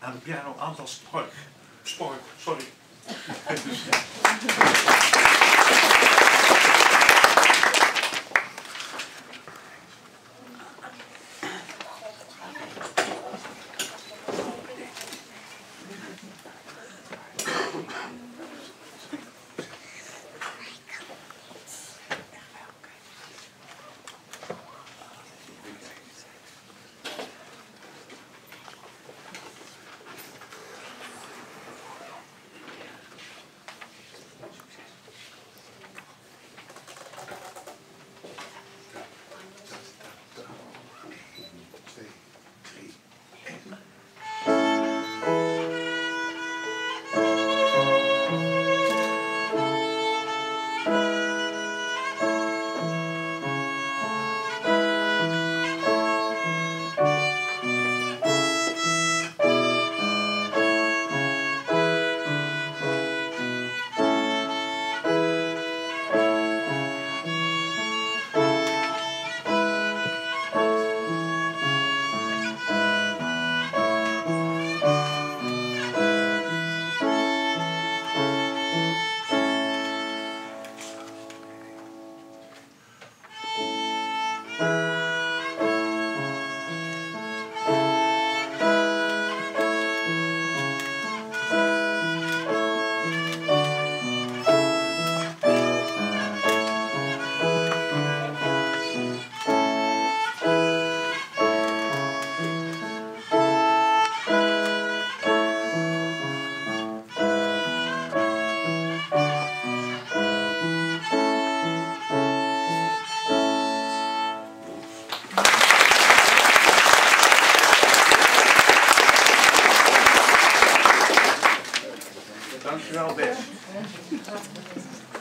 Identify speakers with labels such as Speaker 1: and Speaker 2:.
Speaker 1: aan de piano Antal Spork. Spork, sorry. functional bitch.